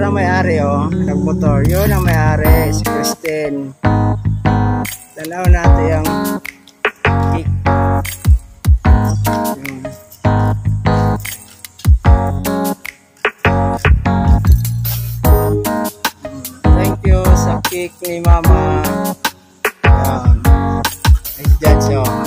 Pero ang may-ari oh, nagmotor. Yun ang may-ari, si Christine. Tanaw natin yung kick. Hmm. Thank you sa kick ni Mama. Ayan. Nice judge oh.